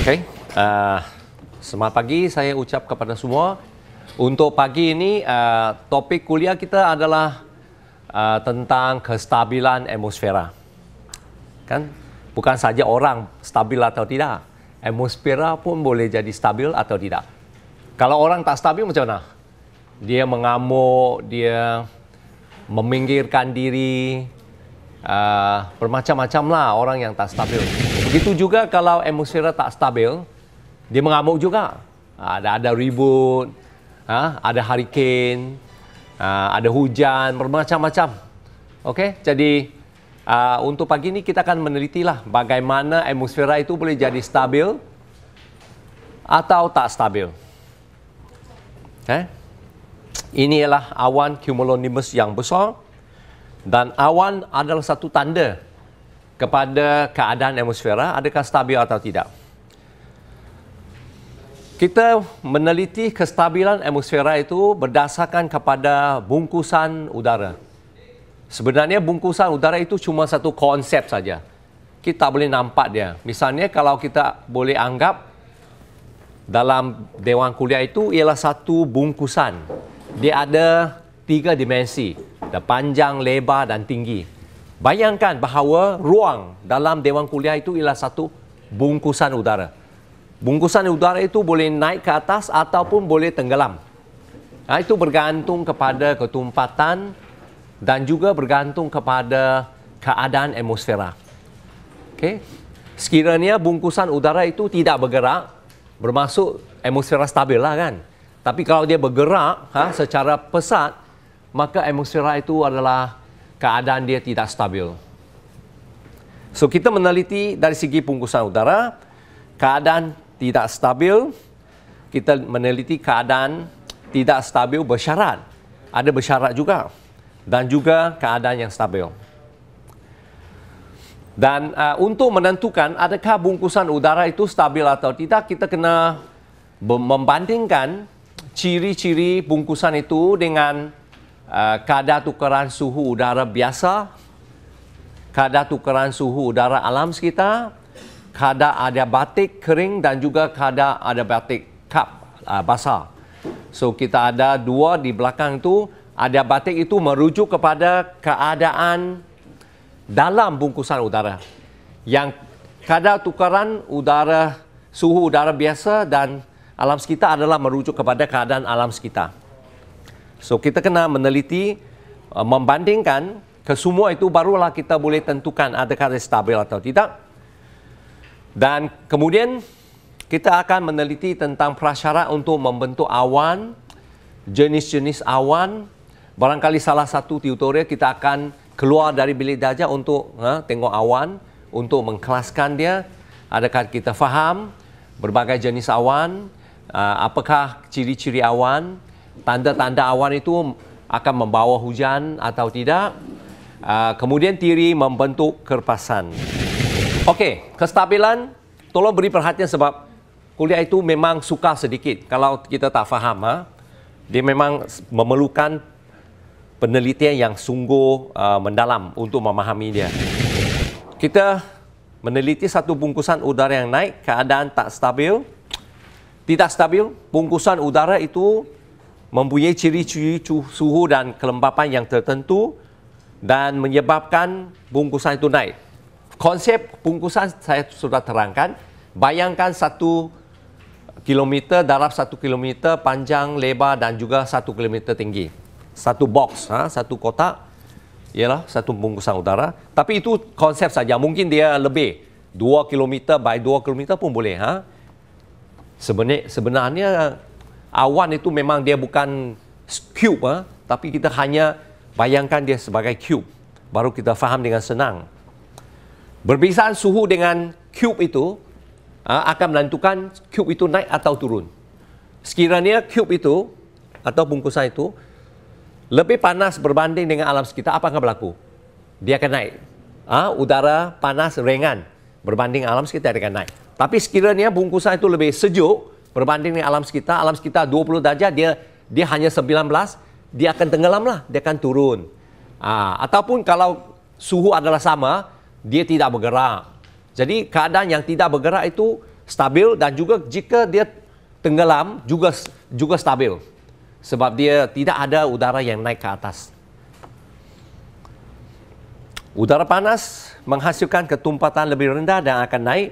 Okey. Uh, selamat pagi saya ucap kepada semua. Untuk pagi ini uh, topik kuliah kita adalah uh, tentang kestabilan atmosfera. Kan? Bukan saja orang stabil atau tidak. Atmosfera pun boleh jadi stabil atau tidak. Kalau orang tak stabil macam mana? Dia mengamuk, dia meminggirkan diri, uh, bermacam-macam lah orang yang tak stabil. Begitu juga kalau atmosfera tak stabil, dia mengamuk juga. Ada ada ribut, ha? ada hurricane, uh, ada hujan, bermacam-macam. Okey, jadi untuk pagi ini kita akan menelitilah bagaimana atmosfera itu boleh jadi stabil atau tak stabil. Okay. Ini ialah awan cumulonimbus yang besar dan awan adalah satu tanda kepada keadaan atmosfera adakah stabil atau tidak. Kita meneliti kestabilan atmosfera itu berdasarkan kepada bungkusan udara. Sebenarnya bungkusan udara itu cuma satu konsep saja. Kita boleh nampak dia. Misalnya kalau kita boleh anggap dalam dewan kuliah itu ialah satu bungkusan. Dia ada tiga dimensi, ada panjang, lebar dan tinggi. Bayangkan bahawa ruang dalam dewan kuliah itu ialah satu bungkusan udara. Bungkusan udara itu boleh naik ke atas ataupun boleh tenggelam. Nah, itu bergantung kepada ketumpatan dan juga bergantung kepada keadaan atmosfera. Okay. Sekiranya bungkusan udara itu tidak bergerak, bermasuk atmosfera stabil lah kan. Tapi kalau dia bergerak ha, secara pesat, maka atmosfera itu adalah keadaan dia tidak stabil. So kita meneliti dari segi bungkusan udara, keadaan tidak stabil, kita meneliti keadaan tidak stabil bersyarat. Ada bersyarat juga. Dan juga keadaan yang stabil. Dan uh, untuk menentukan adakah bungkusan udara itu stabil atau tidak, kita kena membandingkan ciri-ciri bungkusan itu dengan uh, kadar tukaran suhu udara biasa, kadar tukaran suhu udara alam sekitar, kadar adiabatik kering dan juga kadar adiabatik kap uh, basah. So kita ada dua di belakang itu, adiabatik itu merujuk kepada keadaan dalam bungkusan udara yang kadar tukaran udara suhu udara biasa dan alam sekitar adalah merujuk kepada keadaan alam sekitar. So kita kena meneliti uh, membandingkan kesemua itu barulah kita boleh tentukan adakah dia stabil atau tidak. Dan kemudian kita akan meneliti tentang prasyarat untuk membentuk awan, jenis-jenis awan. Barangkali salah satu tutorial kita akan keluar dari bilik darjah untuk ha, tengok awan, untuk mengkelaskan dia. Adakah kita faham berbagai jenis awan, uh, apakah ciri-ciri awan, tanda-tanda awan itu akan membawa hujan atau tidak. Uh, kemudian teori membentuk kerpasan. Okey, kestabilan tolong beri perhatian sebab kuliah itu memang suka sedikit kalau kita tak faham. Ha? Dia memang memerlukan penelitian yang sungguh uh, mendalam untuk memahami dia. Kita meneliti satu bungkusan udara yang naik, keadaan tak stabil. Tidak stabil, bungkusan udara itu mempunyai ciri-ciri suhu dan kelembapan yang tertentu dan menyebabkan bungkusan itu naik. Konsep bungkusan saya sudah terangkan. Bayangkan satu kilometer darab satu kilometer panjang, lebar dan juga satu kilometer tinggi satu box, ha, satu kotak, ialah satu bungkusan udara. Tapi itu konsep saja. Mungkin dia lebih. 2 km by 2 km pun boleh. Ha? Sebenarnya, sebenarnya awan itu memang dia bukan cube. Ha? Tapi kita hanya bayangkan dia sebagai cube. Baru kita faham dengan senang. Berbezaan suhu dengan cube itu ha, akan menentukan cube itu naik atau turun. Sekiranya cube itu atau bungkusan itu lebih panas berbanding dengan alam sekitar, apa akan berlaku? Dia akan naik. Ha? Udara panas ringan berbanding alam sekitar dia akan naik. Tapi sekiranya bungkusan itu lebih sejuk berbanding dengan alam sekitar, alam sekitar 20 darjah, dia dia hanya 19, dia akan tenggelam lah, dia akan turun. Ha, ataupun kalau suhu adalah sama, dia tidak bergerak. Jadi keadaan yang tidak bergerak itu stabil dan juga jika dia tenggelam juga juga stabil sebab dia tidak ada udara yang naik ke atas. Udara panas menghasilkan ketumpatan lebih rendah dan akan naik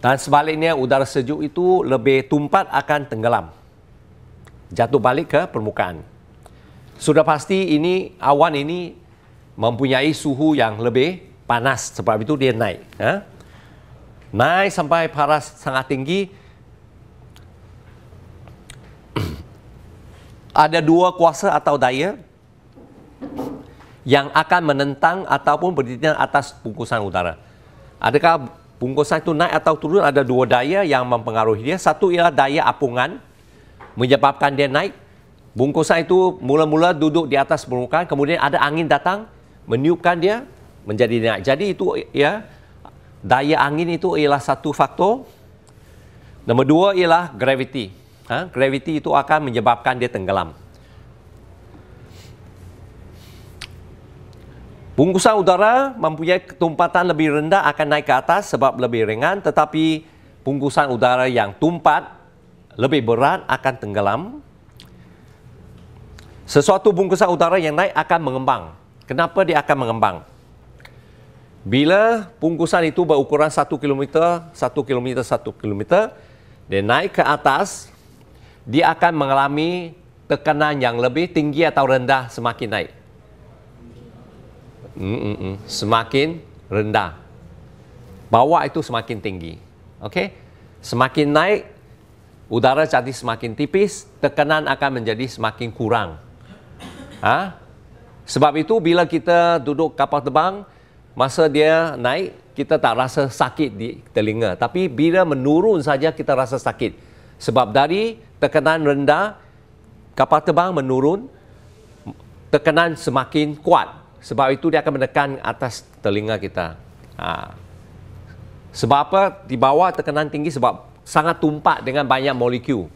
dan sebaliknya udara sejuk itu lebih tumpat akan tenggelam. Jatuh balik ke permukaan. Sudah pasti ini awan ini mempunyai suhu yang lebih panas sebab itu dia naik. Ha? Naik sampai paras sangat tinggi. Ada dua kuasa atau daya yang akan menentang ataupun berdiri atas bungkusan udara. Adakah bungkusan itu naik atau turun? Ada dua daya yang mempengaruhi dia. Satu ialah daya apungan menyebabkan dia naik Bungkusan itu mula-mula duduk di atas permukaan, kemudian ada angin datang meniupkan dia menjadi naik. Jadi itu ya daya angin itu ialah satu faktor. Nombor dua ialah gravity. Ha? Gravity itu akan menyebabkan dia tenggelam. Bungkusan udara mempunyai ketumpatan lebih rendah akan naik ke atas sebab lebih ringan tetapi bungkusan udara yang tumpat lebih berat akan tenggelam sesuatu bungkusan udara yang naik akan mengembang. Kenapa dia akan mengembang? Bila bungkusan itu berukuran 1 km, 1 km, 1 km, dia naik ke atas, dia akan mengalami tekanan yang lebih tinggi atau rendah semakin naik. Mm-mm. Semakin rendah. Bawah itu semakin tinggi. Okey? Semakin naik, udara jadi semakin tipis, tekanan akan menjadi semakin kurang. Ha? Sebab itu bila kita duduk kapal terbang, masa dia naik, kita tak rasa sakit di telinga. Tapi bila menurun saja kita rasa sakit. Sebab dari tekanan rendah, kapal terbang menurun, tekanan semakin kuat. Sebab itu dia akan menekan atas telinga kita. Ha. Sebab apa? Di bawah tekanan tinggi sebab sangat tumpat dengan banyak molekul.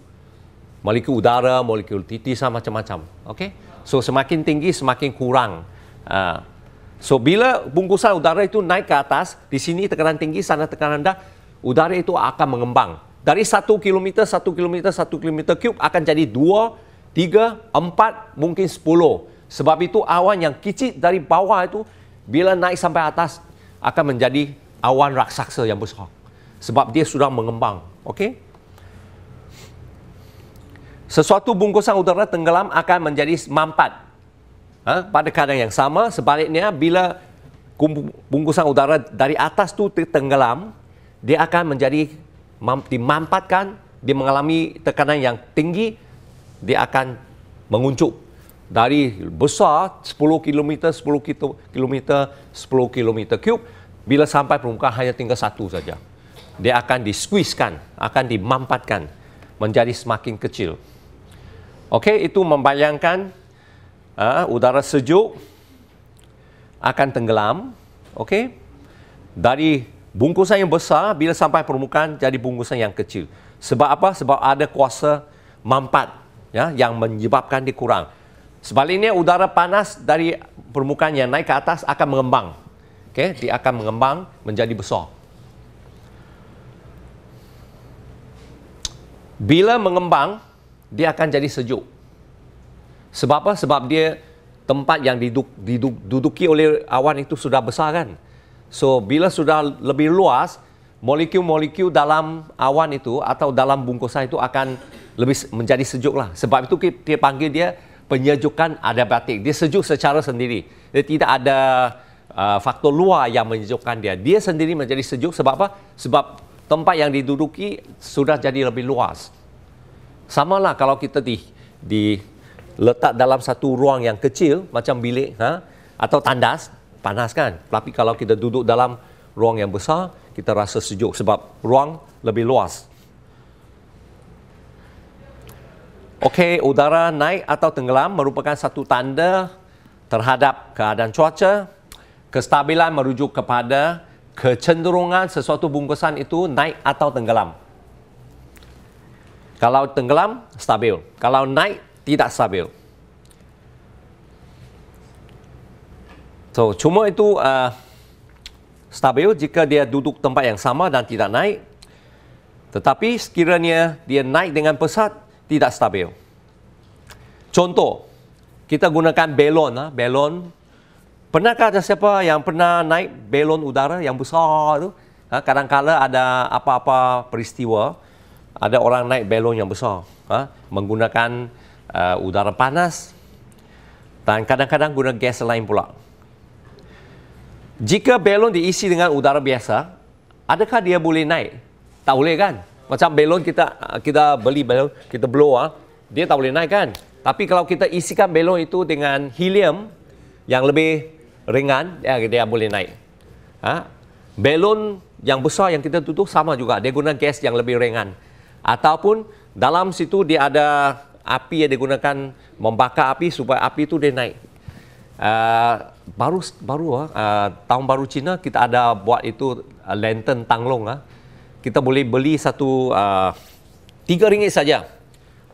Molekul udara, molekul titisan macam-macam. Okey? So semakin tinggi semakin kurang. Uh, so bila bungkusan udara itu naik ke atas, di sini tekanan tinggi, sana tekanan rendah, udara itu akan mengembang. Dari 1 km, 1 km, 1 km cube akan jadi 2, 3, 4, mungkin 10. Sebab itu awan yang kecil dari bawah itu bila naik sampai atas akan menjadi awan raksasa yang besar. Sebab dia sudah mengembang. Okey? sesuatu bungkusan udara tenggelam akan menjadi mampat. Ha? Pada keadaan yang sama, sebaliknya bila bungkusan udara dari atas tu tenggelam, dia akan menjadi dimampatkan, dia mengalami tekanan yang tinggi, dia akan menguncup dari besar 10 km, 10 km, 10 km cube, bila sampai permukaan hanya tinggal satu saja. Dia akan disqueezekan, akan dimampatkan menjadi semakin kecil. Okey, itu membayangkan uh, udara sejuk akan tenggelam. Okey. Dari bungkusan yang besar bila sampai permukaan jadi bungkusan yang kecil. Sebab apa? Sebab ada kuasa mampat ya yang menyebabkan dia kurang. Sebaliknya udara panas dari permukaan yang naik ke atas akan mengembang. Okey, dia akan mengembang menjadi besar. Bila mengembang, dia akan jadi sejuk. Sebab apa? Sebab dia tempat yang diduk, diduk, diduduki oleh awan itu sudah besar kan. So bila sudah lebih luas, molekul-molekul dalam awan itu atau dalam bungkusan itu akan lebih menjadi sejuk lah. Sebab itu kita panggil dia penyejukan adiabatik. Dia sejuk secara sendiri. Dia tidak ada uh, faktor luar yang menyejukkan dia. Dia sendiri menjadi sejuk sebab apa? Sebab tempat yang diduduki sudah jadi lebih luas. Sama lah kalau kita di, di letak dalam satu ruang yang kecil macam bilik ha? atau tandas, panas kan? Tapi kalau kita duduk dalam ruang yang besar, kita rasa sejuk sebab ruang lebih luas. Okey, udara naik atau tenggelam merupakan satu tanda terhadap keadaan cuaca. Kestabilan merujuk kepada kecenderungan sesuatu bungkusan itu naik atau tenggelam. Kalau tenggelam, stabil. Kalau naik, tidak stabil. So, cuma itu uh, stabil jika dia duduk tempat yang sama dan tidak naik. Tetapi sekiranya dia naik dengan pesat, tidak stabil. Contoh, kita gunakan belon. Ha? Belon. Pernahkah ada siapa yang pernah naik belon udara yang besar tu? Ha? Kadang-kala ada apa-apa peristiwa, ada orang naik belon yang besar. Ha? Menggunakan uh, udara panas dan kadang-kadang guna gas lain pula. Jika belon diisi dengan udara biasa, adakah dia boleh naik? Tak boleh kan? Macam belon kita kita beli belon, kita blow ah, dia tak boleh naik kan? Tapi kalau kita isikan belon itu dengan helium yang lebih ringan, dia, dia boleh naik. Ha? Belon yang besar yang kita tutup sama juga, dia guna gas yang lebih ringan. Ataupun dalam situ dia ada api yang digunakan membakar api supaya api itu dia naik. Uh, baru baru uh, tahun baru Cina kita ada buat itu uh, lantern tanglong uh, kita boleh beli satu uh, tiga ringgit saja.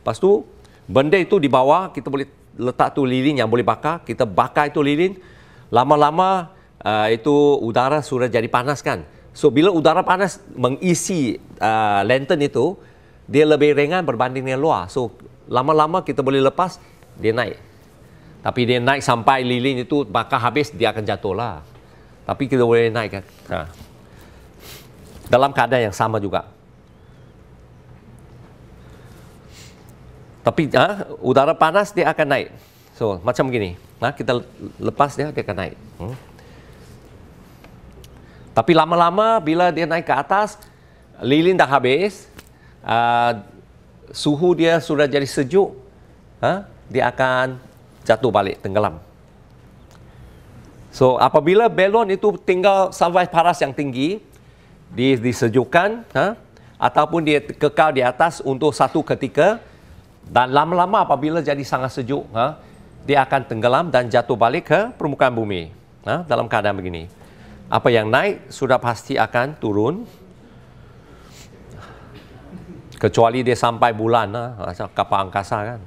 Lepas tu benda itu di bawah kita boleh letak tu lilin yang boleh bakar. Kita bakar itu lilin. Lama-lama uh, itu udara sudah jadi panas kan. So bila udara panas mengisi uh, lantern itu dia lebih ringan berbanding dengan luar. So lama-lama kita boleh lepas dia naik. Tapi dia naik sampai lilin itu bakar habis dia akan jatuh lah. Tapi kita boleh naik kan. Ha dalam keadaan yang sama juga. Tapi ha, udara panas dia akan naik. So macam gini, ha, kita lepas dia dia akan naik. Hmm. Tapi lama-lama bila dia naik ke atas, lilin dah habis, uh, suhu dia sudah jadi sejuk, ha, dia akan jatuh balik, tenggelam. So apabila belon itu tinggal sampai paras yang tinggi, disejukkan ha? ataupun dia kekal di atas untuk satu ketika dan lama-lama apabila jadi sangat sejuk ha? dia akan tenggelam dan jatuh balik ke permukaan bumi ha? dalam keadaan begini apa yang naik sudah pasti akan turun kecuali dia sampai bulan ha? kapal angkasa kan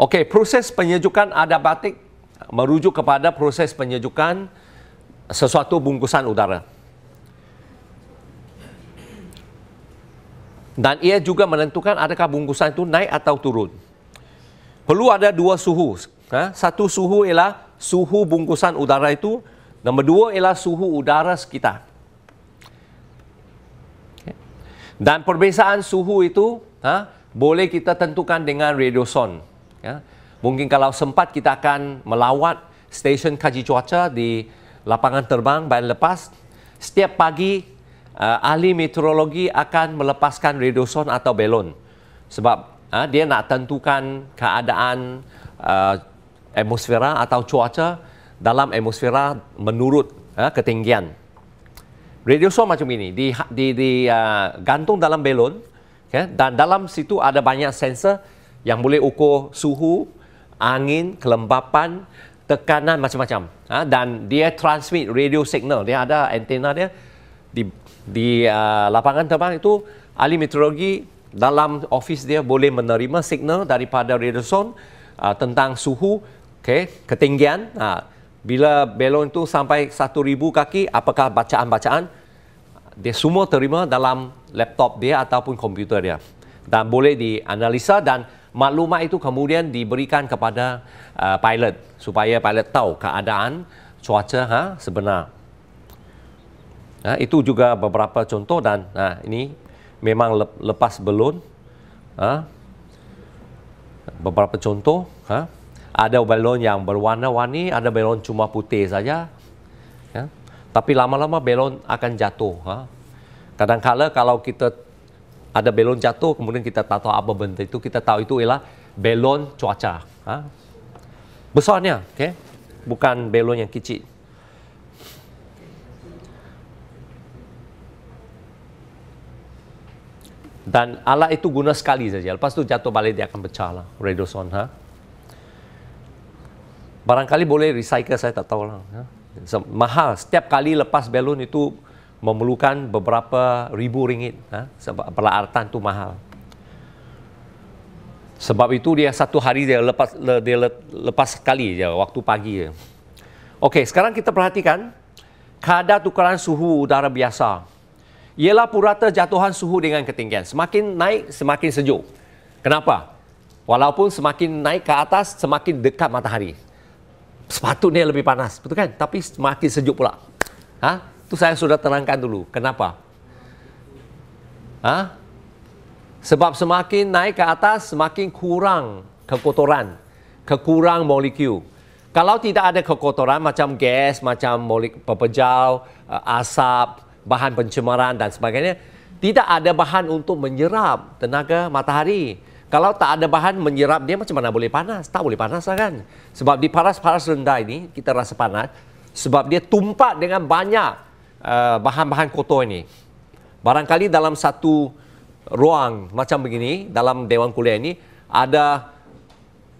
Okey, proses penyejukan adabatik merujuk kepada proses penyejukan sesuatu bungkusan udara. Dan ia juga menentukan adakah bungkusan itu naik atau turun. Perlu ada dua suhu. Ha? Satu suhu ialah suhu bungkusan udara itu. Nombor dua ialah suhu udara sekitar. Dan perbezaan suhu itu ha, boleh kita tentukan dengan radioson. Ya. Mungkin kalau sempat kita akan melawat stesen kaji cuaca di lapangan terbang bayan lepas. Setiap pagi uh, ahli meteorologi akan melepaskan radioson atau belon sebab uh, dia nak tentukan keadaan uh, atmosfera atau cuaca dalam atmosfera menurut uh, ketinggian. Radioson macam ini di di, di uh, gantung dalam belon okay? dan dalam situ ada banyak sensor yang boleh ukur suhu, angin, kelembapan, tekanan macam-macam. Ha? Dan dia transmit radio signal. Dia ada antena dia di di uh, lapangan terbang itu ahli meteorologi dalam office dia boleh menerima signal daripada radioson uh, tentang suhu okay, ketinggian. Uh, bila belon itu sampai 1000 kaki apakah bacaan-bacaan? Dia semua terima dalam laptop dia ataupun komputer dia. Dan boleh dianalisa dan maklumat itu kemudian diberikan kepada uh, pilot supaya pilot tahu keadaan cuaca ha, sebenar Ha, itu juga beberapa contoh dan ha, ini memang lepas belon. Ha, beberapa contoh. Ha, ada belon yang berwarna-warni, ada belon cuma putih saja. Ya. Tapi lama-lama belon akan jatuh. Ha. Kadang-kala kalau kita ada belon jatuh, kemudian kita tak tahu apa benda itu, kita tahu itu ialah belon cuaca. Ha. Besarnya, okay? bukan belon yang kecil. Dan alat itu guna sekali saja. Lepas tu jatuh balik dia akan pecah lah. Redoson. Ha? Barangkali boleh recycle saya tak tahu lah. Ha? Mahal. Setiap kali lepas belon itu memerlukan beberapa ribu ringgit. Ha? Sebab peralatan tu mahal. Sebab itu dia satu hari dia lepas dia lepas sekali je waktu pagi je. Okey, sekarang kita perhatikan kadar tukaran suhu udara biasa ialah purata jatuhan suhu dengan ketinggian. Semakin naik, semakin sejuk. Kenapa? Walaupun semakin naik ke atas, semakin dekat matahari. Sepatutnya lebih panas, betul kan? Tapi semakin sejuk pula. Ha? Itu saya sudah terangkan dulu. Kenapa? Ha? Sebab semakin naik ke atas, semakin kurang kekotoran, kekurang molekul. Kalau tidak ada kekotoran macam gas, macam molekul pepejal, uh, asap, bahan pencemaran dan sebagainya, tidak ada bahan untuk menyerap tenaga matahari. Kalau tak ada bahan menyerap dia macam mana boleh panas? Tak boleh panas lah kan? Sebab di paras-paras rendah ini kita rasa panas sebab dia tumpat dengan banyak uh, bahan-bahan kotor ini. Barangkali dalam satu ruang macam begini, dalam dewan kuliah ini ada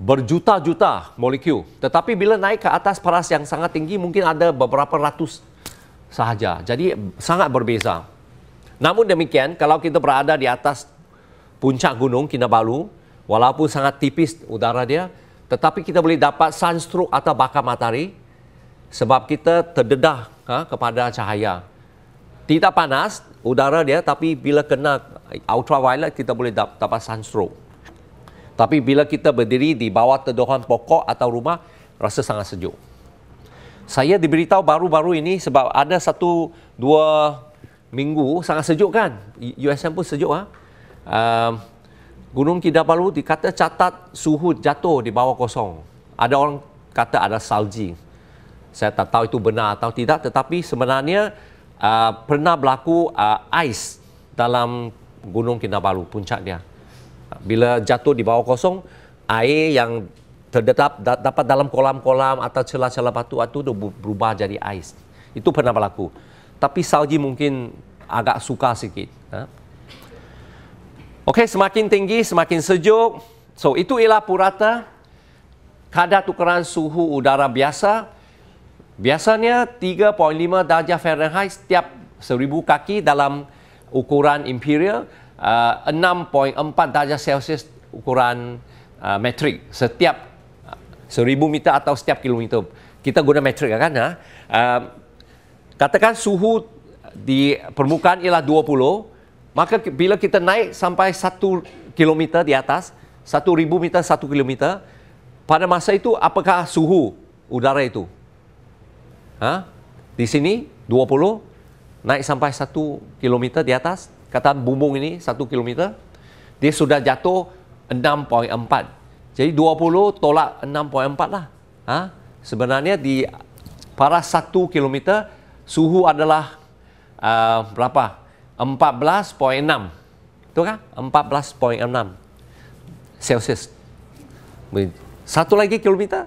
berjuta-juta molekul. Tetapi bila naik ke atas paras yang sangat tinggi, mungkin ada beberapa ratus sahaja. Jadi sangat berbeza. Namun demikian, kalau kita berada di atas puncak gunung Kinabalu, walaupun sangat tipis udara dia, tetapi kita boleh dapat sunstroke atau bakar matahari sebab kita terdedah ha, kepada cahaya. Tidak panas udara dia, tapi bila kena ultraviolet, kita boleh dapat sunstroke. Tapi bila kita berdiri di bawah teduhan pokok atau rumah, rasa sangat sejuk. Saya diberitahu baru-baru ini sebab ada satu dua minggu sangat sejuk kan. USM pun sejuk ha? Uh, Gunung Kinabalu dikata catat suhu jatuh di bawah kosong. Ada orang kata ada salji. Saya tak tahu itu benar atau tidak tetapi sebenarnya uh, pernah berlaku uh, ais dalam Gunung Kinabalu puncak dia bila jatuh di bawah kosong air yang terdetak dapat dalam kolam-kolam atau celah-celah batu itu berubah jadi ais. Itu pernah berlaku. Tapi salji mungkin agak suka sikit ha? Okey, semakin tinggi semakin sejuk. So itu ialah purata. Kadar tukaran suhu udara biasa. Biasanya 3.5 darjah Fahrenheit setiap 1000 kaki dalam ukuran imperial uh, 6.4 darjah Celsius ukuran uh, metrik. Setiap 1000 meter atau setiap kilometer. Kita guna metrik kan? Ha? Uh, katakan suhu di permukaan ialah 20, maka bila kita naik sampai 1 kilometer di atas, 1000 meter 1 kilometer, pada masa itu apakah suhu udara itu? Ha? Di sini 20 naik sampai 1 kilometer di atas kata bumbung ini 1 km dia sudah jatuh 6.4 jadi 20 tolak 6.4 lah ha? sebenarnya di para 1 km suhu adalah uh, berapa 14.6 itu kan 14.6 Celsius satu lagi kilometer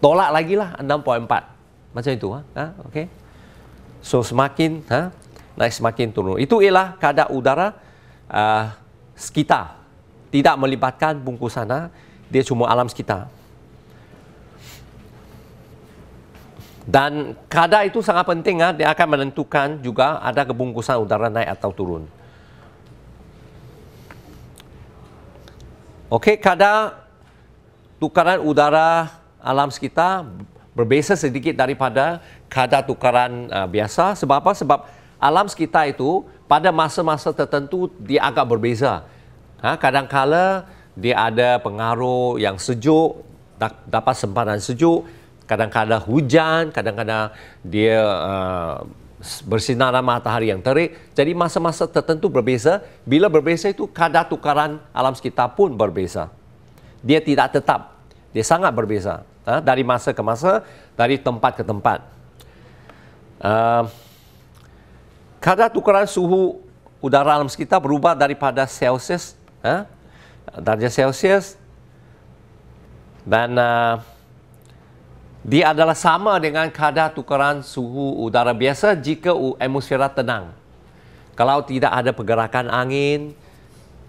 tolak lagi lah 6.4 macam itu ha? ha? okay. so semakin ha? naik semakin turun. Itu ialah kadar udara uh, sekitar. Tidak melibatkan bungkusan, uh, dia cuma alam sekitar. Dan kadar itu sangat penting, uh, dia akan menentukan juga ada kebungkusan udara naik atau turun. Okey, kadar tukaran udara alam sekitar berbeza sedikit daripada kadar tukaran uh, biasa. Sebab apa? Sebab alam sekitar itu pada masa-masa tertentu dia agak berbeza. Ha, kadang-kala dia ada pengaruh yang sejuk, dapat sempadan sejuk, kadang-kadang hujan, kadang-kadang dia uh, bersinar matahari yang terik. Jadi masa-masa tertentu berbeza. Bila berbeza itu kadar tukaran alam sekitar pun berbeza. Dia tidak tetap. Dia sangat berbeza. Ha, dari masa ke masa, dari tempat ke tempat. Uh, kadar tukaran suhu udara alam sekitar berubah daripada Celsius, eh, darjah Celsius, dan uh, dia adalah sama dengan kadar tukaran suhu udara biasa jika atmosfera tenang. Kalau tidak ada pergerakan angin,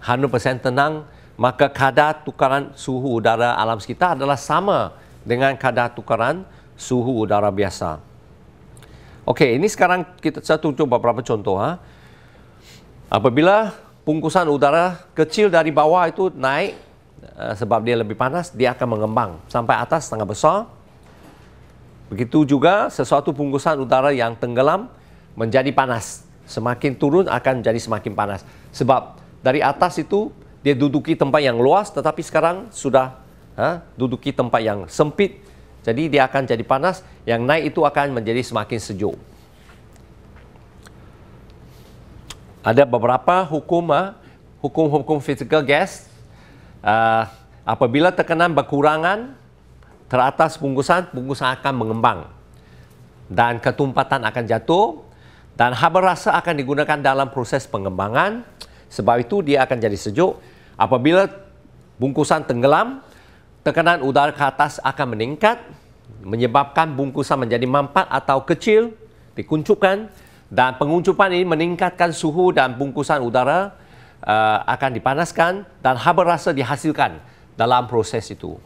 100% tenang, maka kadar tukaran suhu udara alam sekitar adalah sama dengan kadar tukaran suhu udara biasa. Okey, ini sekarang kita saya tunjuk beberapa contoh. Ha? Apabila bungkusan udara kecil dari bawah itu naik uh, sebab dia lebih panas, dia akan mengembang sampai atas sangat besar. Begitu juga sesuatu bungkusan udara yang tenggelam menjadi panas Semakin turun akan jadi semakin panas. Sebab dari atas itu dia duduki tempat yang luas tetapi sekarang sudah ha, duduki tempat yang sempit. Jadi dia akan jadi panas. Yang naik itu akan menjadi semakin sejuk. Ada beberapa hukum hukum-hukum physical gas. Uh, apabila tekanan berkurangan teratas bungkusan, bungkusan akan mengembang. Dan ketumpatan akan jatuh dan haba rasa akan digunakan dalam proses pengembangan. Sebab itu dia akan jadi sejuk. Apabila bungkusan tenggelam tekanan udara ke atas akan meningkat menyebabkan bungkusan menjadi mampat atau kecil dikuncukan dan penguncupan ini meningkatkan suhu dan bungkusan udara uh, akan dipanaskan dan haba rasa dihasilkan dalam proses itu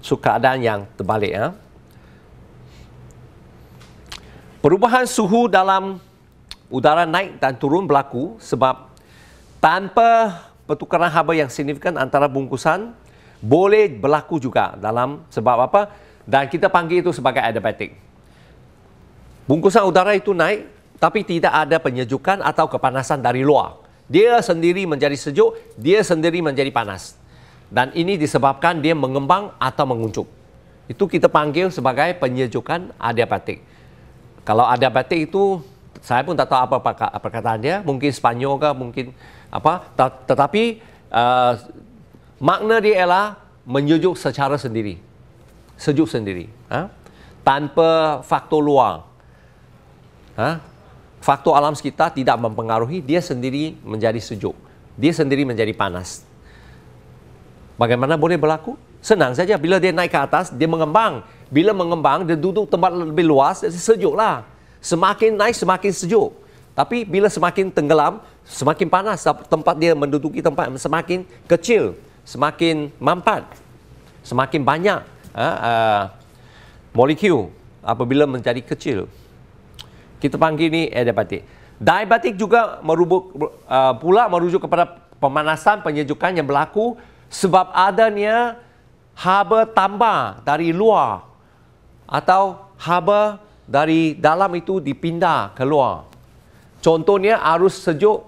so keadaan yang terbalik ya. Perubahan suhu dalam udara naik dan turun berlaku sebab tanpa pertukaran haba yang signifikan antara bungkusan boleh berlaku juga dalam sebab apa dan kita panggil itu sebagai adiabatik. Bungkusan udara itu naik tapi tidak ada penyejukan atau kepanasan dari luar. Dia sendiri menjadi sejuk, dia sendiri menjadi panas dan ini disebabkan dia mengembang atau menguncup. Itu kita panggil sebagai penyejukan adiabatik. Kalau adiabatik itu saya pun tak tahu apa perkataan dia, mungkin Spanyol ke mungkin apa, tetapi uh, makna dia ialah menyejuk secara sendiri. Sejuk sendiri, ha? tanpa faktor luar. Ha? Faktor alam sekitar tidak mempengaruhi, dia sendiri menjadi sejuk. Dia sendiri menjadi panas. Bagaimana boleh berlaku? Senang saja. Bila dia naik ke atas, dia mengembang. Bila mengembang, dia duduk tempat lebih luas, sejuklah. Semakin naik, semakin sejuk. Tapi bila semakin tenggelam, semakin panas. Tempat dia menduduki tempat semakin kecil, semakin mampat, semakin banyak uh, uh, molekul apabila menjadi kecil. Kita panggil ini adiabatik. Diabatik juga merubuk, uh, pula merujuk kepada pemanasan penyejukan yang berlaku sebab adanya haba tambah dari luar atau haba dari dalam itu dipindah keluar. Contohnya arus sejuk,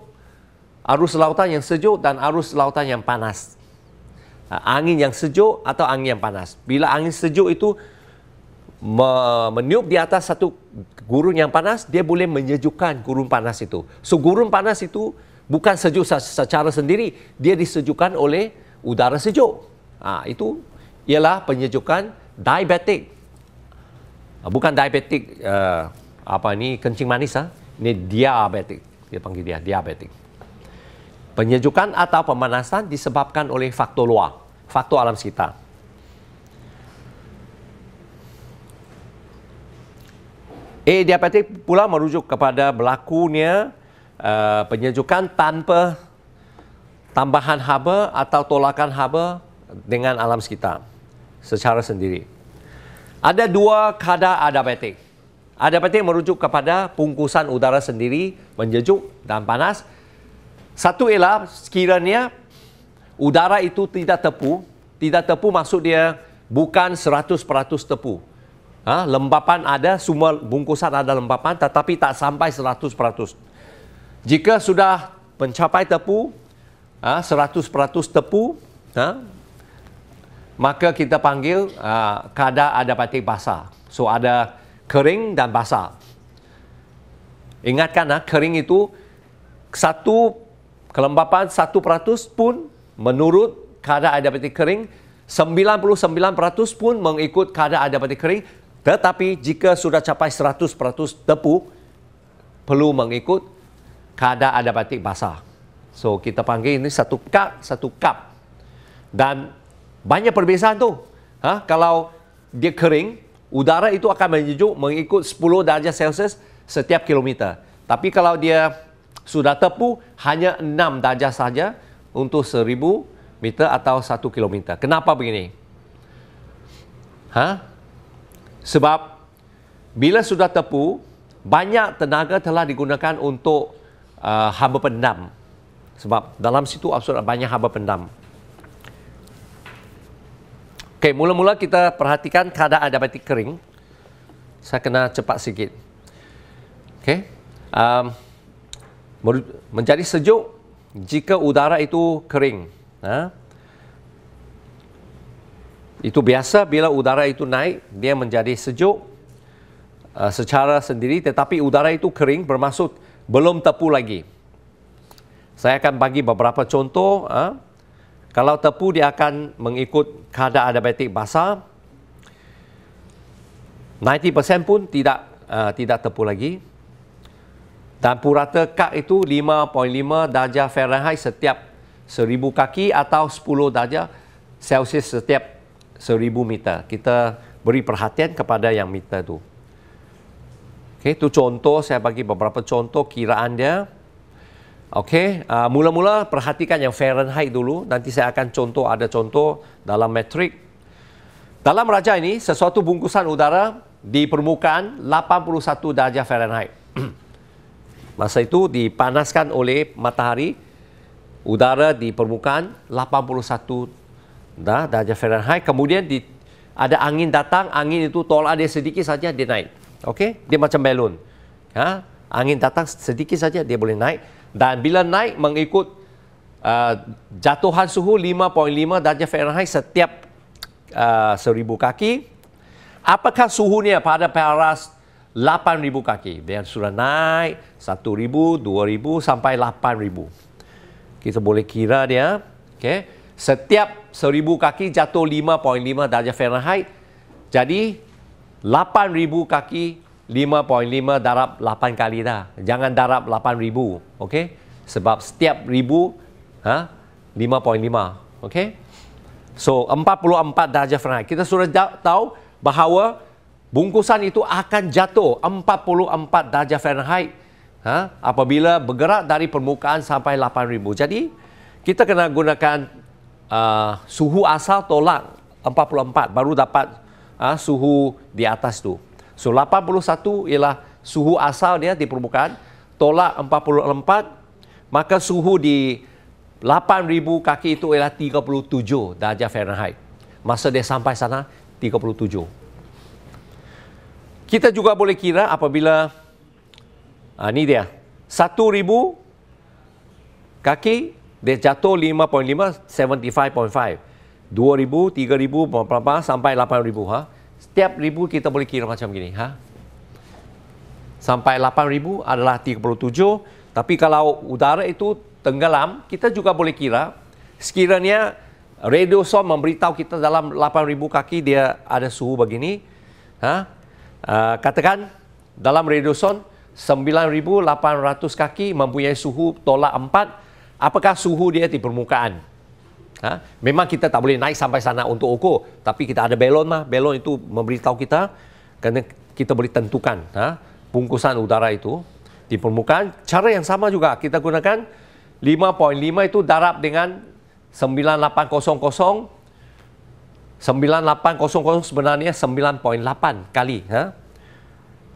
arus lautan yang sejuk dan arus lautan yang panas. Angin yang sejuk atau angin yang panas. Bila angin sejuk itu meniup di atas satu gurun yang panas, dia boleh menyejukkan gurun panas itu. So gurun panas itu bukan sejuk secara sendiri, dia disejukkan oleh udara sejuk. Ha, itu ialah penyejukan diabetik. Ha, bukan diabetik uh, apa ni kencing manis ha? Ini diabetik. Dia panggil dia diabetik. Penyejukan atau pemanasan disebabkan oleh faktor luar, faktor alam sekitar. A diabetik pula merujuk kepada berlakunya uh, penyejukan tanpa tambahan haba atau tolakan haba dengan alam sekitar secara sendiri. Ada dua kadar adiabatik. Adiabatik merujuk kepada bungkusan udara sendiri menjejuk dan panas. Satu ialah sekiranya udara itu tidak tepu. Tidak tepu maksud dia bukan 100% tepu. Ha, lembapan ada, semua bungkusan ada lembapan tetapi tak sampai 100%. Jika sudah mencapai tepu, ha, 100% tepu, ha, maka kita panggil uh, kadar adiabatik basah. So ada kering dan basah. Ingatkan, ha, kering itu satu kelembapan 1% pun menurut kadar adiabatik kering, 99% pun mengikut kadar adiabatik kering, tetapi jika sudah capai 100% tepu, perlu mengikut kadar adiabatik basah. So kita panggil ini satu cup, satu cup. Dan banyak perbezaan tu. Ha? Kalau dia kering, udara itu akan menyejuk mengikut 10 darjah Celsius setiap kilometer. Tapi kalau dia sudah tepu, hanya 6 darjah saja untuk 1000 meter atau 1 kilometer. Kenapa begini? Ha? Sebab bila sudah tepu, banyak tenaga telah digunakan untuk uh, haba pendam sebab dalam situ absolut banyak haba pendam. Okey, mula-mula kita perhatikan keadaan adiabatik kering. Saya kena cepat sikit. Okey. um, menjadi sejuk jika udara itu kering. Ha? Itu biasa bila udara itu naik, dia menjadi sejuk uh, secara sendiri tetapi udara itu kering bermaksud belum tepu lagi. Saya akan bagi beberapa contoh. Uh, kalau tepu dia akan mengikut kadar adiabatik basah. 90% pun tidak uh, tidak tepu lagi. Dan purata kak itu 5.5 darjah Fahrenheit setiap 1000 kaki atau 10 darjah Celsius setiap seribu meter. Kita beri perhatian kepada yang meter tu. Okey, itu contoh saya bagi beberapa contoh kiraan dia. Okey, uh, mula-mula perhatikan yang Fahrenheit dulu. Nanti saya akan contoh ada contoh dalam metrik. Dalam raja ini sesuatu bungkusan udara di permukaan 81 darjah Fahrenheit. Masa itu dipanaskan oleh matahari udara di permukaan 81 dah darjah Fahrenheit. Kemudian di ada angin datang angin itu tolak dia sedikit saja dia naik. Okey? Dia macam balon ha? Angin datang sedikit saja dia boleh naik. Dan bila naik mengikut uh, jatuhan suhu 5.5 darjah Fahrenheit setiap uh, 1000 kaki. Apakah suhunya pada paras 8000 kaki? Dia sudah naik 1000 2000 sampai 8000 kita boleh kira dia okey setiap seribu kaki jatuh 5.5 darjah Fahrenheit. Jadi 8,000 kaki 5.5 darab 8 kali dah. Jangan darab 8,000. Okey? Sebab setiap ribu ha, 5.5. Okey? So 44 darjah Fahrenheit. Kita sudah tahu bahawa bungkusan itu akan jatuh 44 darjah Fahrenheit ha, apabila bergerak dari permukaan sampai 8,000. Jadi kita kena gunakan uh, suhu asal tolak 44 baru dapat uh, suhu di atas tu. So 81 ialah suhu asal dia di permukaan tolak 44 maka suhu di 8000 kaki itu ialah 37 darjah Fahrenheit. Masa dia sampai sana 37. Kita juga boleh kira apabila uh, ni dia 1000 kaki dia jatuh 5.5, 75.5. 2,000, 3,000, berapa sampai 8,000. Ha? Setiap ribu kita boleh kira macam gini. Ha? Sampai 8,000 adalah 37. Tapi kalau udara itu tenggelam, kita juga boleh kira. Sekiranya radio sound memberitahu kita dalam 8,000 kaki dia ada suhu begini. Ha? Uh, katakan dalam radio sound 9,800 kaki mempunyai suhu tolak 4 apakah suhu dia di permukaan. Ha? Memang kita tak boleh naik sampai sana untuk ukur, tapi kita ada belon mah. Belon itu memberitahu kita kerana kita boleh tentukan ha? bungkusan udara itu di permukaan. Cara yang sama juga kita gunakan 5.5 itu darab dengan 9800 9800 sebenarnya 9.8 kali ha?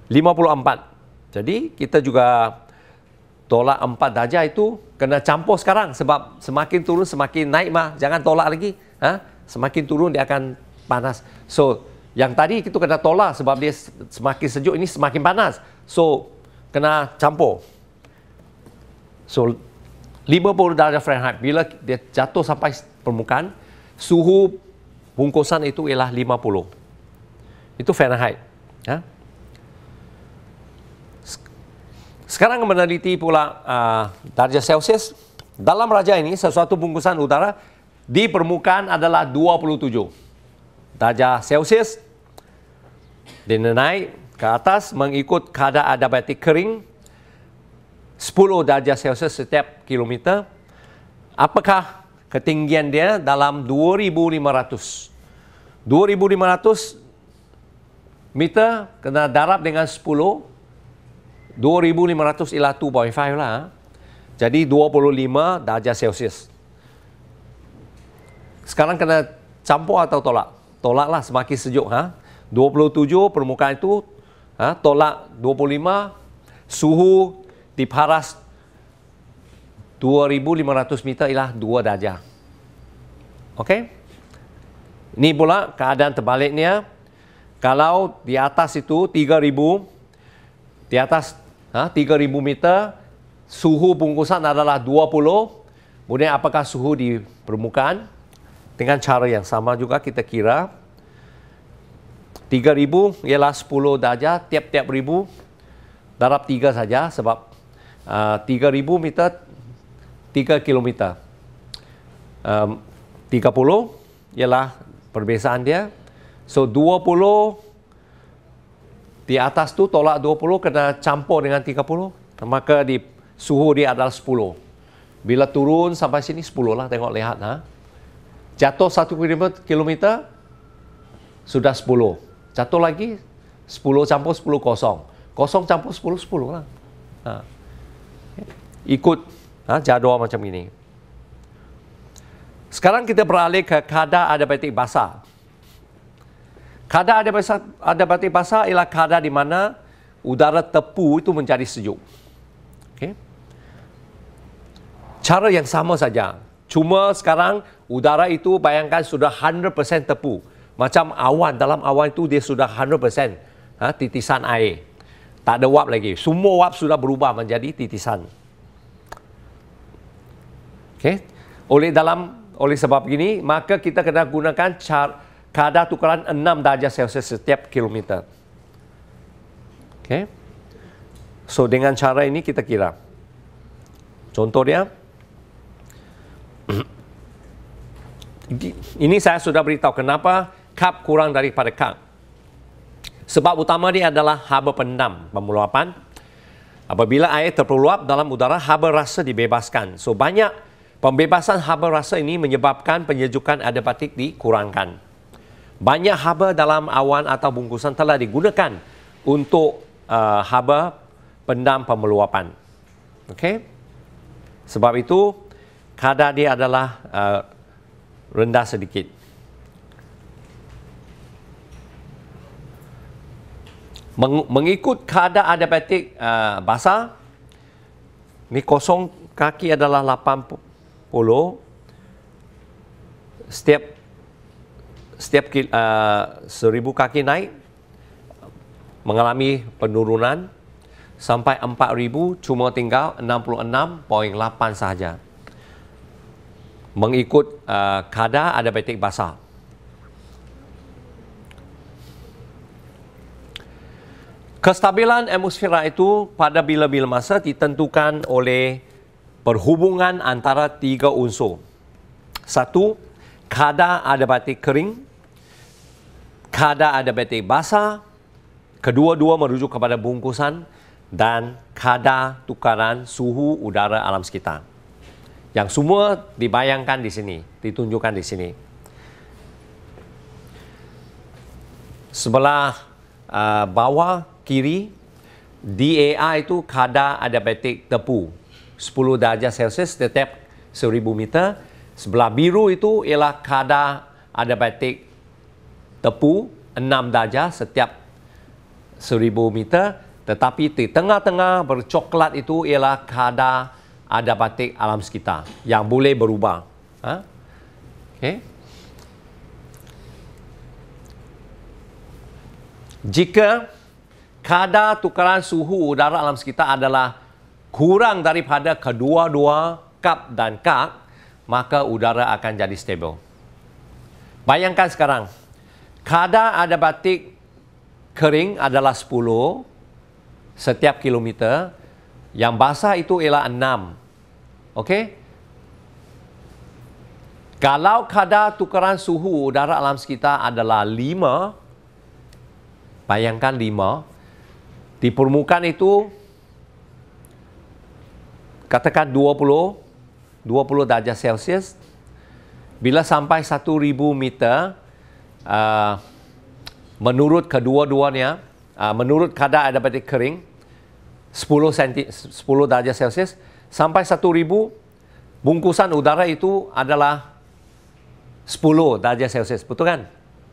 54 jadi kita juga tolak 4 darjah itu kena campur sekarang sebab semakin turun semakin naik mah. Jangan tolak lagi. Ha? semakin turun dia akan panas. So yang tadi itu kena tolak sebab dia semakin sejuk ini semakin panas. So kena campur. So 50 darjah Fahrenheit. Bila dia jatuh sampai permukaan suhu bungkusan itu ialah 50 itu Fahrenheit. Ha? Sekarang meneliti pula uh, darjah Celsius. Dalam raja ini, sesuatu bungkusan udara di permukaan adalah 27 darjah Celsius. Dia naik ke atas mengikut kadar adiabatik kering 10 darjah Celsius setiap kilometer. Apakah ketinggian dia dalam 2500? 2500 meter kena darab dengan 10 2,500 ialah 2.5 lah. Jadi 25 darjah Celsius. Sekarang kena campur atau tolak? Tolaklah semakin sejuk. Ha? 27 permukaan itu ha? tolak 25 suhu di paras 2,500 meter ialah 2 darjah. Okey? Ini pula keadaan terbaliknya. Kalau di atas itu 3,000 di atas ha, 3000 meter, suhu bungkusan adalah 20. Kemudian apakah suhu di permukaan? Dengan cara yang sama juga kita kira 3000 ialah 10 darjah tiap-tiap ribu darab 3 saja sebab uh, 3000 meter 3 kilometer. Um, 30 ialah perbezaan dia. So 20 di atas tu tolak 20 kena campur dengan 30 maka di suhu dia adalah 10. Bila turun sampai sini 10 lah tengok lihat ha. Jatuh 1 kilometer sudah 10 jatuh lagi 10 campur 10 kosong kosong campur 10 10 lah ha. ikut ha, jadual macam ini sekarang kita beralih ke kadar adiabatik basah kadar adiabatik basah ialah kadar di mana udara tepu itu menjadi sejuk okay. cara yang sama saja cuma sekarang udara itu bayangkan sudah 100% tepu macam awan, dalam awan itu dia sudah 100% ha, titisan air. Tak ada wap lagi. Semua wap sudah berubah menjadi titisan. Okay. Oleh dalam oleh sebab ini, maka kita kena gunakan car, kadar tukaran 6 darjah Celsius setiap kilometer. Okay. So dengan cara ini kita kira. Contoh dia. ini saya sudah beritahu kenapa kap kurang daripada kap. Sebab utama dia adalah haba pendam pemeluapan. Apabila air terpeluap dalam udara, haba rasa dibebaskan. So banyak pembebasan haba rasa ini menyebabkan penyejukan adiabatik dikurangkan. Banyak haba dalam awan atau bungkusan telah digunakan untuk uh, haba pendam pemeluapan. Okey. Sebab itu kadar dia adalah uh, rendah sedikit. Meng, mengikut kadar adiabatik uh, basah ni kosong kaki adalah 80 setiap setiap uh, seribu kaki naik mengalami penurunan sampai 4000 cuma tinggal 66.8 sahaja. Mengikut uh, kadar adiabatik basah Kestabilan atmosfera itu pada bila-bila masa ditentukan oleh perhubungan antara tiga unsur. Satu, kadar adiabatik kering, kadar adiabatik basah, kedua-dua merujuk kepada bungkusan dan kadar tukaran suhu udara alam sekitar. Yang semua dibayangkan di sini, ditunjukkan di sini. Sebelah uh, bawah kiri DAI itu kadar adiabatik tepu 10 darjah Celsius setiap 1000 meter sebelah biru itu ialah kadar adiabatik tepu 6 darjah setiap 1000 meter tetapi di tengah-tengah bercoklat itu ialah kadar adiabatik alam sekitar yang boleh berubah ha? okay. jika kadar tukaran suhu udara alam sekitar adalah kurang daripada kedua-dua kap dan kap, maka udara akan jadi stabil. Bayangkan sekarang, kadar adiabatik kering adalah 10 setiap kilometer, yang basah itu ialah 6. Okey? Kalau kadar tukaran suhu udara alam sekitar adalah 5, bayangkan 5, di permukaan itu katakan 20 20 darjah Celsius bila sampai 1000 meter uh, menurut kedua-duanya uh, menurut kadar adiabatik kering 10 cm 10 darjah Celsius sampai 1000 bungkusan udara itu adalah 10 darjah Celsius. Betul kan?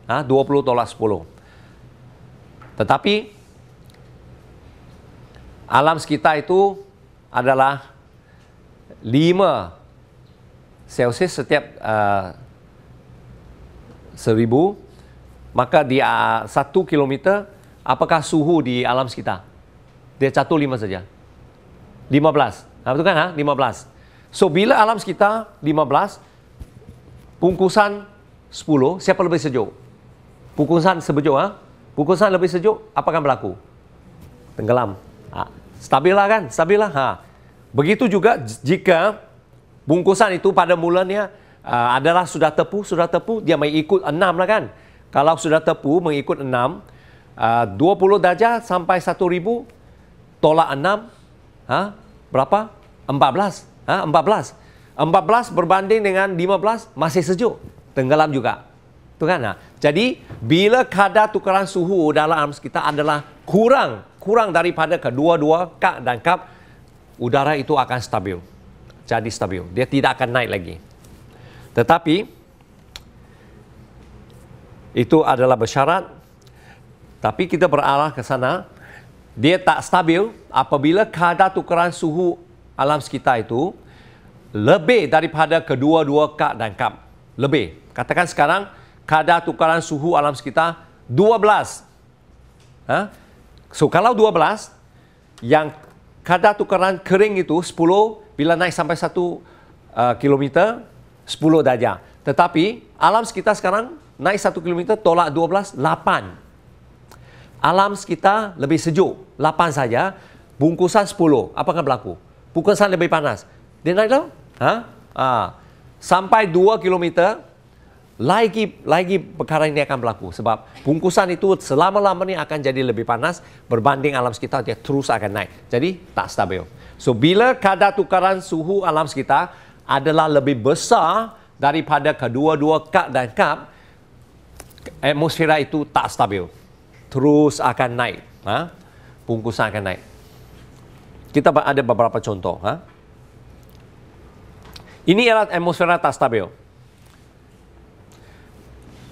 Ha, 20 tolak 10 tetapi alam sekitar itu adalah 5 Celsius setiap uh, seribu maka di uh, satu kilometer apakah suhu di alam sekitar dia jatuh 5 saja. 15. Ha, betul kan? Ha? 15. So, bila alam sekitar 15, bungkusan 10, siapa lebih sejuk? Bungkusan sejuk, ha? Bungkusan lebih sejuk, apa akan berlaku? Tenggelam. Ha. Stabil lah kan? Stabil lah. Ha. Begitu juga jika bungkusan itu pada mulanya uh, adalah sudah tepu, sudah tepu, dia mengikut 6 lah kan? Kalau sudah tepu, mengikut 6, uh, 20 darjah sampai 1000, tolak 6, ha? berapa? 14. Ha? 14. 14 berbanding dengan 15 masih sejuk. Tenggelam juga. Tu kan? Ha? Jadi, bila kadar tukaran suhu dalam alam kita adalah kurang, kurang daripada kedua-dua kap dan kap, udara itu akan stabil. Jadi stabil. Dia tidak akan naik lagi. Tetapi, itu adalah bersyarat. Tapi kita berarah ke sana, dia tak stabil apabila kadar tukaran suhu alam sekitar itu lebih daripada kedua-dua kap dan kap. Lebih. Katakan sekarang kadar tukaran suhu alam sekitar 12. Ha? So kalau 12 yang kadar tukaran kering itu 10 bila naik sampai 1 uh, kilometer 10 darjah. Tetapi alam sekitar sekarang naik 1 kilometer tolak 12 8 alam sekitar lebih sejuk. 8 saja, bungkusan 10. Apa akan berlaku? Bungkusan lebih panas. Dia naik tau? Ha? ha? Sampai 2 km, lagi lagi perkara ini akan berlaku. Sebab bungkusan itu selama-lamanya akan jadi lebih panas berbanding alam sekitar, dia terus akan naik. Jadi, tak stabil. So, bila kadar tukaran suhu alam sekitar adalah lebih besar daripada kedua-dua kap dan kap, atmosfera itu tak stabil terus akan naik. Ha? Bungkusan akan naik. Kita ada beberapa contoh. Ha? Ini ialah atmosfera tak stabil.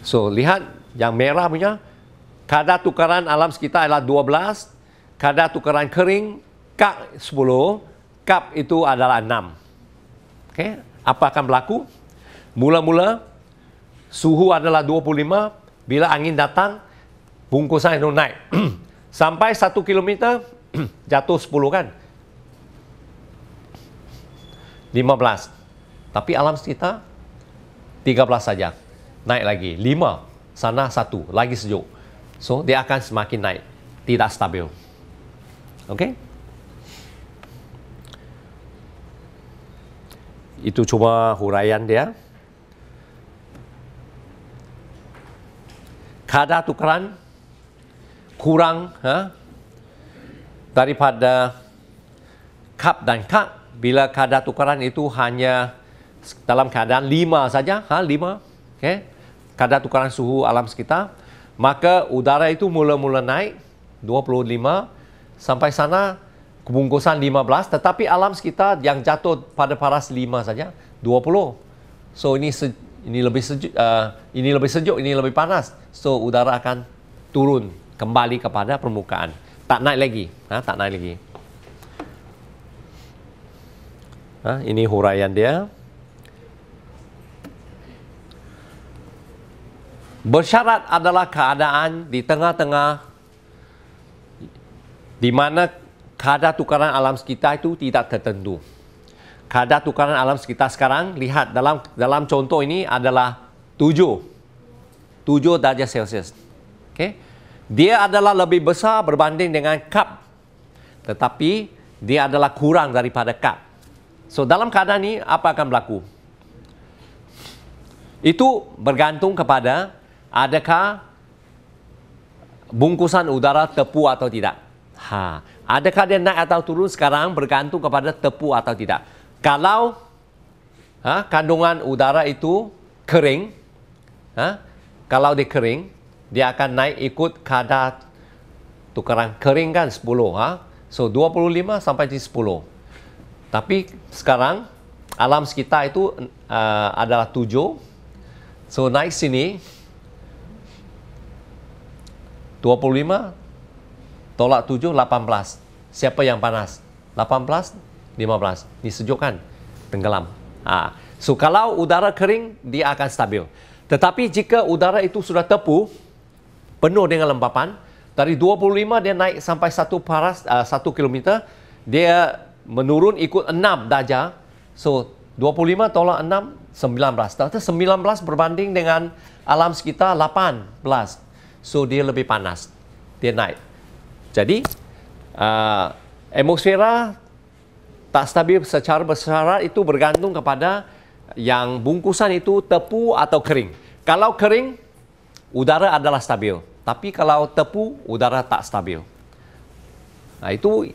So, lihat yang merah punya, kadar tukaran alam sekitar adalah 12, kadar tukaran kering, kap 10, kap itu adalah 6. Okay? Apa akan berlaku? Mula-mula, suhu adalah 25, bila angin datang, bungkusan itu naik. Sampai satu kilometer, jatuh 10 kan? 15. Tapi alam sekitar 13 saja. Naik lagi. 5. Sana satu. Lagi sejuk. So, dia akan semakin naik. Tidak stabil. Okay? Itu cuma huraian dia. Kadar tukaran kurang ha, daripada kap dan kap bila kadar tukaran itu hanya dalam keadaan lima saja, ha, lima, okay. kadar tukaran suhu alam sekitar, maka udara itu mula-mula naik 25 sampai sana kebungkusan 15 tetapi alam sekitar yang jatuh pada paras 5 saja 20 so ini ini lebih sejuk uh, ini lebih sejuk ini lebih panas so udara akan turun kembali kepada permukaan. Tak naik lagi. Ha, tak naik lagi. Ha, ini huraian dia. Bersyarat adalah keadaan di tengah-tengah di mana kadar tukaran alam sekitar itu tidak tertentu. Kadar tukaran alam sekitar sekarang, lihat dalam dalam contoh ini adalah 7. 7 darjah Celsius. Okay? Dia adalah lebih besar berbanding dengan cup. Tetapi dia adalah kurang daripada cup. So dalam keadaan ini apa akan berlaku? Itu bergantung kepada adakah bungkusan udara tepu atau tidak. Ha, adakah dia naik atau turun sekarang bergantung kepada tepu atau tidak. Kalau ha, kandungan udara itu kering, ha, kalau dia kering, dia akan naik ikut kadar tukaran kering kan 10 ha. So 25 sampai di 10 tapi sekarang alam sekitar itu uh, adalah 7 so naik sini 25 tolak 7 18 siapa yang panas 18 15 ni sejuk kan tenggelam ha so kalau udara kering dia akan stabil tetapi jika udara itu sudah tepu penuh dengan lembapan, Dari 25 dia naik sampai 1 paras uh, 1 kilometer, dia menurun ikut 6 darjah. So 25 tolak 6 19. Ternyata 19 berbanding dengan alam sekitar 18. So dia lebih panas. Dia naik. Jadi uh, atmosfera tak stabil secara bersyarat itu bergantung kepada yang bungkusan itu tepu atau kering. Kalau kering, udara adalah stabil. Tapi kalau tepu, udara tak stabil. Nah, itu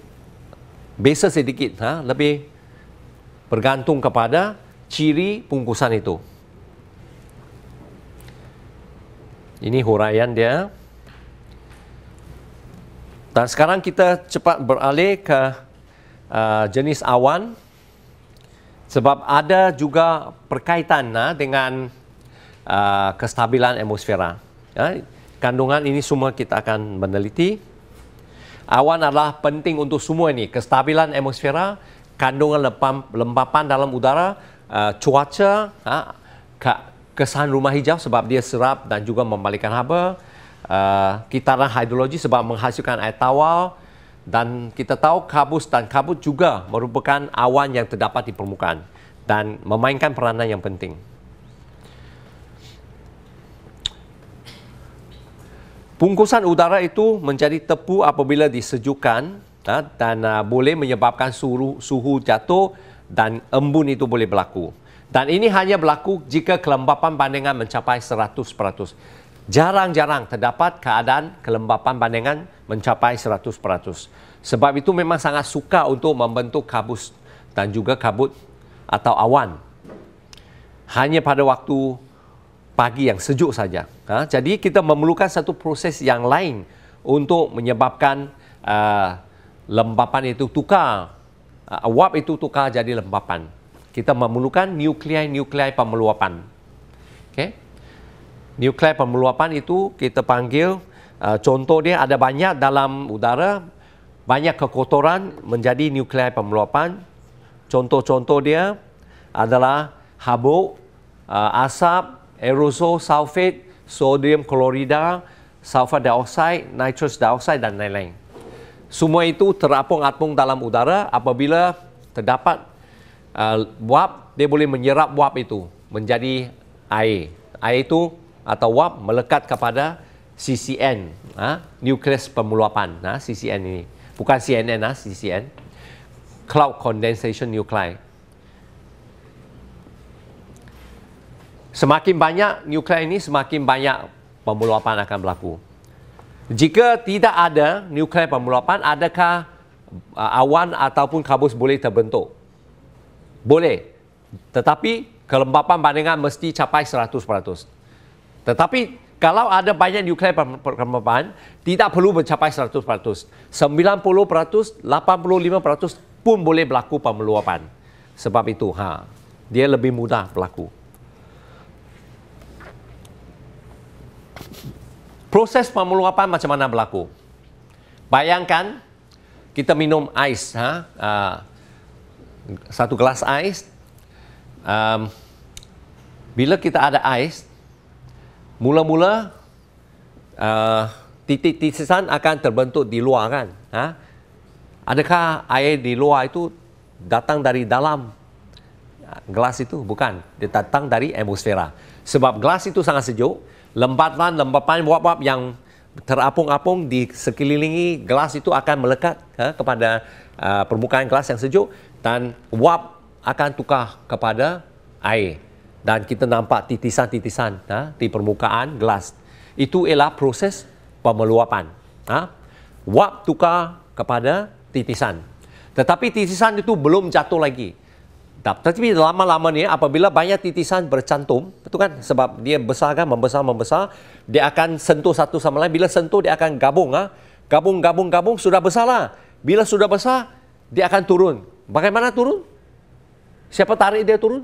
beza sedikit, ha? lebih bergantung kepada ciri bungkusan itu. Ini huraian dia. Dan sekarang kita cepat beralih ke uh, jenis awan sebab ada juga perkaitan uh, dengan uh, kestabilan atmosfera. Uh, kandungan ini semua kita akan meneliti. Awan adalah penting untuk semua ini, kestabilan atmosfera, kandungan lempam, lempapan dalam udara, uh, cuaca, uh, kesan rumah hijau sebab dia serap dan juga membalikkan haba, uh, kitaran hidrologi sebab menghasilkan air tawar, dan kita tahu kabut dan kabut juga merupakan awan yang terdapat di permukaan dan memainkan peranan yang penting. Bungkusan udara itu menjadi tepu apabila disejukkan ha, dan uh, boleh menyebabkan suhu, suhu jatuh dan embun itu boleh berlaku. Dan ini hanya berlaku jika kelembapan bandingan mencapai 100%. Jarang-jarang terdapat keadaan kelembapan bandingan mencapai 100%. Sebab itu memang sangat suka untuk membentuk kabut dan juga kabut atau awan. Hanya pada waktu pagi yang sejuk saja. Ha? Jadi kita memerlukan satu proses yang lain untuk menyebabkan uh, lembapan itu tukar, uh, wap itu tukar jadi lembapan. Kita memerlukan nukleai-nukleai pemeluapan. Okay? Nukleai pemeluapan itu kita panggil, uh, contoh dia ada banyak dalam udara, banyak kekotoran menjadi nukleai pemeluapan. Contoh-contoh dia adalah habuk, uh, asap, aerosol sulfate, sodium klorida, sulfur dioxide, nitrous dioxide dan lain-lain. Semua itu terapung-apung dalam udara apabila terdapat uh, wap, dia boleh menyerap wap itu menjadi air. Air itu atau wap melekat kepada CCN, ha? nukleus pemeluapan, ha? CCN ini. Bukan CNN, ha? CCN. Cloud Condensation Nuclei. Semakin banyak nuklear ini, semakin banyak pemeluapan akan berlaku. Jika tidak ada nuklear pemeluapan, adakah uh, awan ataupun kabus boleh terbentuk? Boleh. Tetapi kelembapan bandingan mesti capai 100%. Tetapi kalau ada banyak nuklear pemeluapan, tidak perlu mencapai 100%. 90%, 85% pun boleh berlaku pemeluapan. Sebab itu, ha, dia lebih mudah berlaku. Proses pemeluapan macam mana berlaku? Bayangkan kita minum ais, ha? Uh, satu gelas ais. Um, bila kita ada ais, mula-mula uh, titik-titisan akan terbentuk di luar kan? Ha? Adakah air di luar itu datang dari dalam gelas itu? Bukan, dia datang dari atmosfera. Sebab gelas itu sangat sejuk, lembatan-lembatan wap-wap yang terapung-apung di sekelilingi gelas itu akan melekat ha, kepada uh, permukaan gelas yang sejuk dan wap akan tukar kepada air dan kita nampak titisan-titisan ha, di permukaan gelas. Itu ialah proses pemeluapan. Ha? Wap tukar kepada titisan. Tetapi titisan itu belum jatuh lagi. Tapi lama-lama ni apabila banyak titisan bercantum, betul kan? Sebab dia besar kan, membesar, membesar, dia akan sentuh satu sama lain. Bila sentuh, dia akan gabung. Ha? Gabung, gabung, gabung, sudah besar lah. Bila sudah besar, dia akan turun. Bagaimana turun? Siapa tarik dia turun?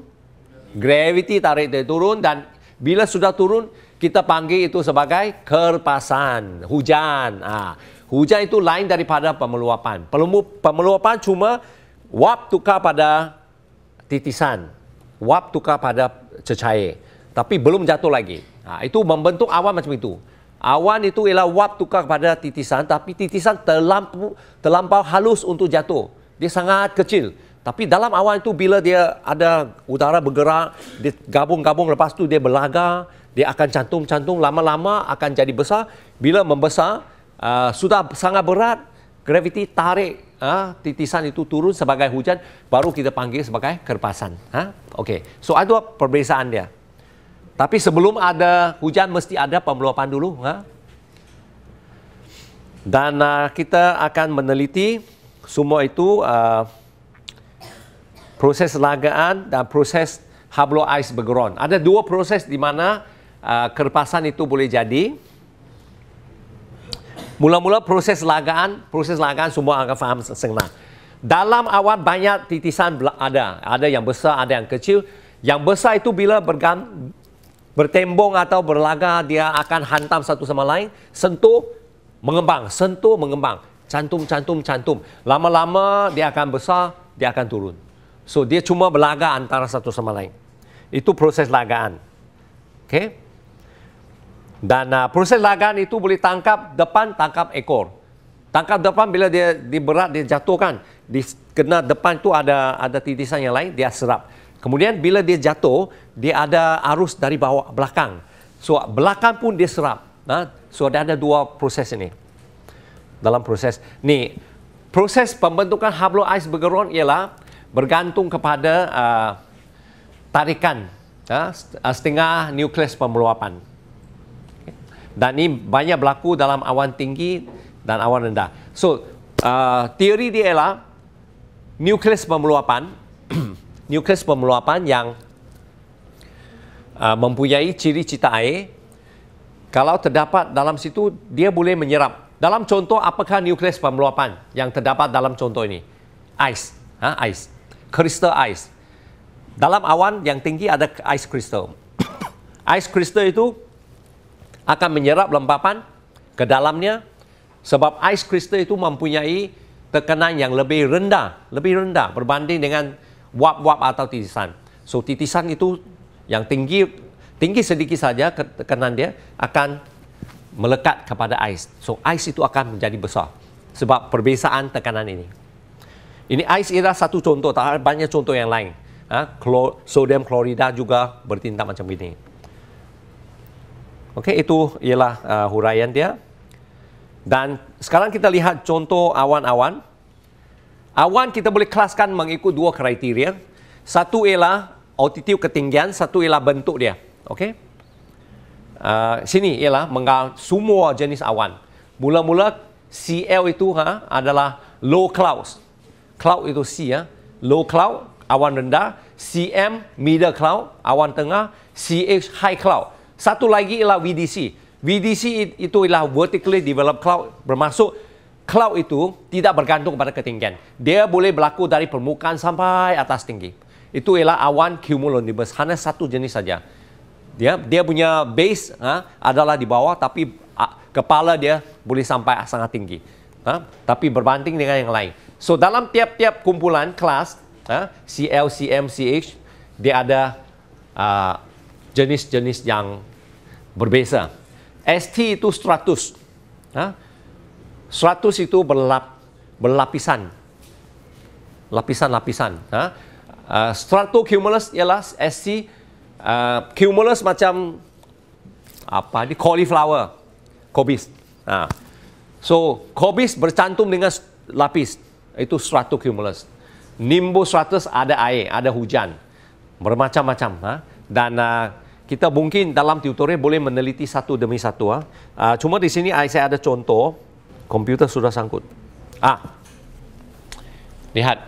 Gravity tarik dia turun dan bila sudah turun, kita panggil itu sebagai kerpasan, hujan. Ha. Hujan itu lain daripada pemeluapan. Pemeluapan cuma wap tukar pada titisan wap tukar pada cecair tapi belum jatuh lagi ha, itu membentuk awan macam itu Awan itu ialah wap tukar kepada titisan tapi titisan terlampau, terlampau halus untuk jatuh. Dia sangat kecil. Tapi dalam awan itu bila dia ada udara bergerak, dia gabung-gabung lepas tu dia berlaga, dia akan cantum-cantum lama-lama akan jadi besar. Bila membesar, uh, sudah sangat berat, graviti tarik uh, titisan itu turun sebagai hujan, baru kita panggil sebagai kerpasan. Ha? Okey. So itu perbezaan dia. Tapi sebelum ada hujan mesti ada pemeluapan dulu. Ha? Dan uh, kita akan meneliti semua itu uh, proses lagaan dan proses hablo ais bergeron. Ada dua proses di mana uh, kerpasan itu boleh jadi. Mula-mula proses lagaan, proses lagaan semua akan faham senang. Dalam awan banyak titisan ada. Ada yang besar, ada yang kecil. Yang besar itu bila bergam, bertembung atau berlaga dia akan hantam satu sama lain sentuh mengembang sentuh mengembang cantum cantum cantum lama-lama dia akan besar dia akan turun so dia cuma berlaga antara satu sama lain. Itu proses lagaan. Okey dan uh, proses lagaan itu boleh tangkap depan tangkap ekor. Tangkap depan bila dia di berat dia jatuhkan. Di kena depan itu ada ada titisan yang lain dia serap. Kemudian bila dia jatuh, dia ada arus dari bawah belakang. So belakang pun dia serap. Nah, so ada ada dua proses ini. Dalam proses. Ni, proses pembentukan hablo ais bergeron ialah bergantung kepada uh, tarikan uh, setengah nukleus pemeluapan. Dan ini banyak berlaku dalam awan tinggi dan awan rendah. So, uh, teori dia ialah nukleus pemeluapan nukleus pemeluapan yang uh, mempunyai ciri cita air. Kalau terdapat dalam situ dia boleh menyerap. Dalam contoh apakah nukleus pemeluapan yang terdapat dalam contoh ini? Ais. Ha ais kristal ais dalam awan yang tinggi ada ais kristal ais kristal itu akan menyerap lempapan ke dalamnya sebab ais kristal itu mempunyai tekanan yang lebih rendah lebih rendah berbanding dengan wap-wap atau titisan. So titisan itu yang tinggi tinggi sedikit saja tekanan dia akan melekat kepada ais. So ais itu akan menjadi besar sebab perbezaan tekanan ini. Ini ais ialah satu contoh, tak banyak contoh yang lain. Ha? Sodium klorida juga bertindak macam ini. Okey, itu ialah uh, huraian dia. Dan sekarang kita lihat contoh awan-awan. Awan kita boleh kelaskan mengikut dua kriteria. Satu ialah altitude ketinggian, satu ialah bentuk dia. Okey. Uh, sini ialah menggal semua jenis awan. Mula-mula CL itu ha, adalah low clouds. Cloud itu C ya. Low cloud, awan rendah. CM, middle cloud, awan tengah. CH, high cloud. Satu lagi ialah VDC. VDC itu ialah vertically developed cloud bermaksud cloud itu tidak bergantung pada ketinggian. Dia boleh berlaku dari permukaan sampai atas tinggi. Itu ialah awan cumulonimbus. Hanya satu jenis saja. Dia dia punya base ha, adalah di bawah tapi kepala dia boleh sampai sangat tinggi. Ha, tapi berbanding dengan yang lain. So dalam tiap-tiap kumpulan kelas ha, CL, CM, CH dia ada jenis-jenis uh, yang berbeza. ST itu stratus. Ha, 100 itu berlap, berlapisan. Lapisan-lapisan. Ha? Uh, stratocumulus ialah SC uh, cumulus macam apa ni cauliflower kobis. Ha. So kobis bercantum dengan lapis itu stratocumulus. Nimbus stratus ada air, ada hujan. Bermacam-macam ha? dan uh, kita mungkin dalam tutorial boleh meneliti satu demi satu ha? uh, cuma di sini saya ada contoh komputer sudah sangkut. Ah, lihat.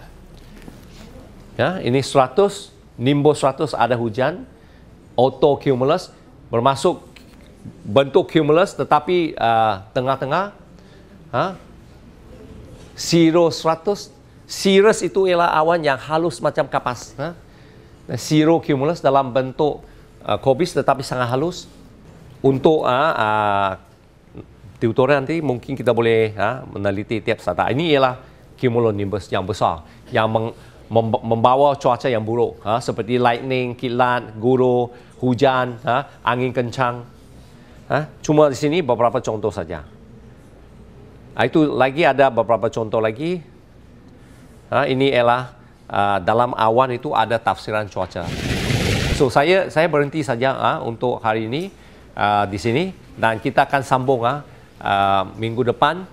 Ya, ini 100, nimbus 100 ada hujan, auto cumulus bermasuk bentuk cumulus tetapi uh, tengah-tengah. Ha? Zero 100, cirrus itu ialah awan yang halus macam kapas. Ha? Zero cumulus dalam bentuk uh, kobis tetapi sangat halus untuk uh, uh, tutorial nanti mungkin kita boleh ha, meneliti tiap satu. Ini ialah cumulonimbus yang besar yang meng, mem, membawa cuaca yang buruk ha, seperti lightning, kilat, guru, hujan, ha, angin kencang. Ha? Cuma di sini beberapa contoh saja. Ha, itu lagi ada beberapa contoh lagi. Ha, ini ialah uh, dalam awan itu ada tafsiran cuaca. So saya saya berhenti saja ha, untuk hari ini uh, di sini dan kita akan sambung ha, uh, minggu depan